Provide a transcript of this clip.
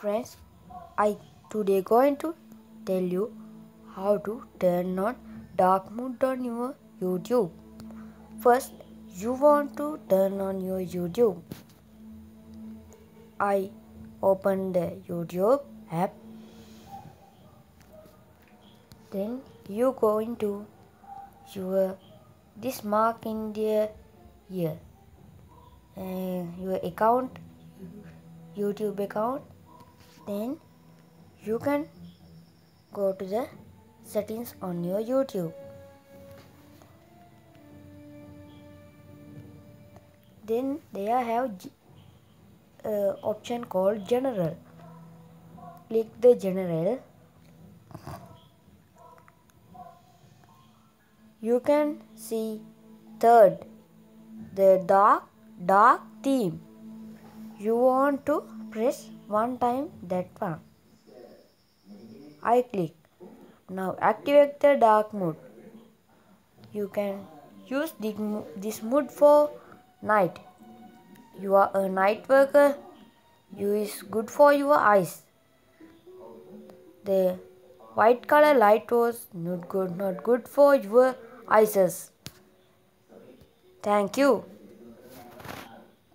friends i today going to tell you how to turn on dark mode on your youtube. First you want to turn on your youtube. I open the youtube app. Then you go into your this mark in the here uh, your account youtube account then you can go to the settings on your youtube. Then there have uh, option called general. Click the general. You can see third the dark dark theme you want to press one time that one. I click. Now activate the dark mode. You can use this mode for night. You are a night worker. You is good for your eyes. The white color light was not good not good for your eyes. Thank you